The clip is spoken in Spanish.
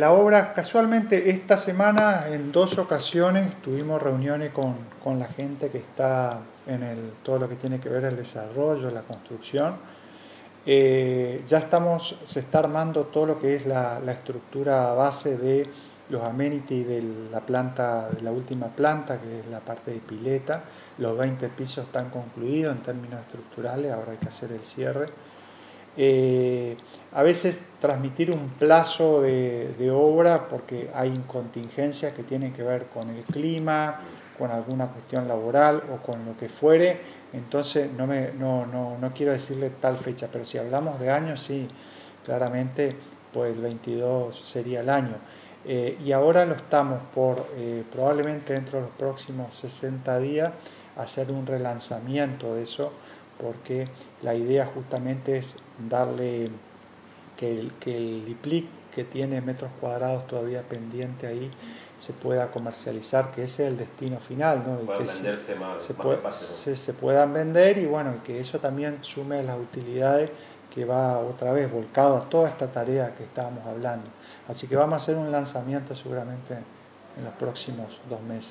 La obra, casualmente, esta semana en dos ocasiones tuvimos reuniones con, la gente que está en el, todo lo que tiene que ver el desarrollo, la construcción. Eh, ya estamos, se está armando todo lo que es la, estructura base de los amenities de la planta, de la última planta, que es la parte de pileta. Los 20 pisos están concluidos en términos estructurales, ahora hay que hacer el cierre. Eh, a veces transmitir un plazo de, obra porque hay contingencias que tienen que ver con el clima, con alguna cuestión laboral o con lo que fuere, entonces no, me, no, no, no quiero decirle tal fecha, pero si hablamos de años, sí, claramente pues el 22 sería el año. Eh, y ahora lo estamos por eh, probablemente dentro de los próximos 60 días hacer un relanzamiento de eso porque la idea justamente es darle que el, que el IPLIC que tiene metros cuadrados todavía pendiente ahí se pueda comercializar, que ese es el destino final, ¿no? que se, se, puedan vender y bueno, que eso también sume las utilidades que va otra vez volcado a toda esta tarea que estábamos hablando. Así que vamos a hacer un lanzamiento seguramente en los próximos dos meses.